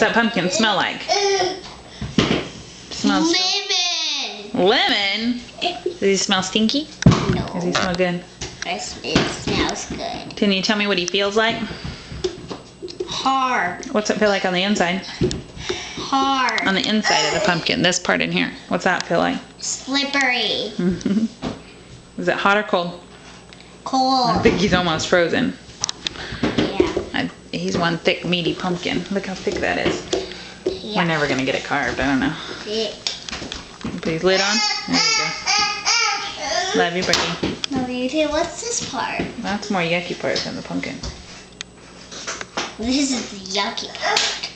that pumpkin smell like? Smells Lemon. lemon. Does he smell stinky? No. Does he smell good? It smells good. Can you tell me what he feels like? Hard. What's it feel like on the inside? Hard. On the inside of the pumpkin, this part in here. What's that feel like? Slippery. Is it hot or cold? Cold. I think he's almost frozen. Yeah. He's one thick, meaty pumpkin. Look how thick that is. Yeah. We're never gonna get it carved. I don't know. Thick. Put his lid on. There you go. Love you, Bricky. No, you what's this part? That's more yucky part than the pumpkin. This is the yucky.